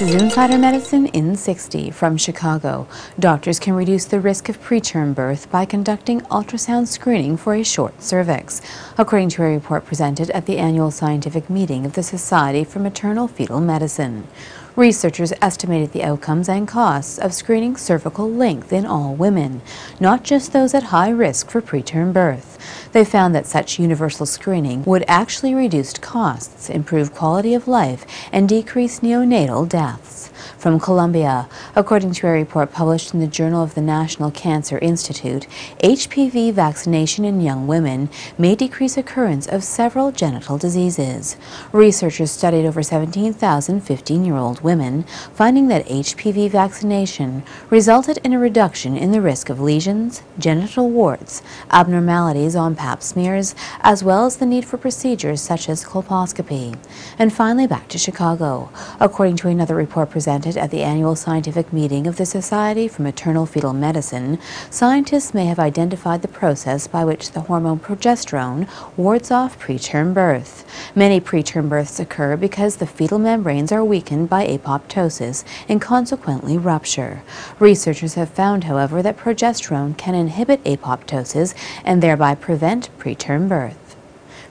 This is Insider Medicine in 60 from Chicago. Doctors can reduce the risk of preterm birth by conducting ultrasound screening for a short cervix, according to a report presented at the annual scientific meeting of the Society for Maternal Fetal Medicine. Researchers estimated the outcomes and costs of screening cervical length in all women, not just those at high risk for preterm birth. They found that such universal screening would actually reduce costs, improve quality of life, and decrease neonatal deaths. From Columbia, according to a report published in the Journal of the National Cancer Institute, HPV vaccination in young women may decrease occurrence of several genital diseases. Researchers studied over 17,000 15-year-old women, finding that HPV vaccination resulted in a reduction in the risk of lesions, genital warts, abnormalities on pap smears, as well as the need for procedures such as colposcopy. And finally, back to Chicago. According to another report presented at the annual scientific meeting of the Society for Maternal Fetal Medicine, scientists may have identified the process by which the hormone progesterone wards off preterm birth. Many preterm births occur because the fetal membranes are weakened by apoptosis and consequently rupture. Researchers have found, however, that progesterone can inhibit apoptosis and thereby prevent preterm birth.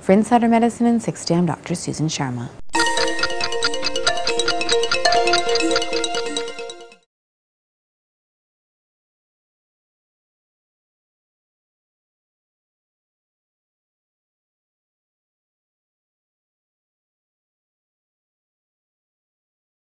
For Insider Medicine in 60, I'm Dr. Susan Sharma.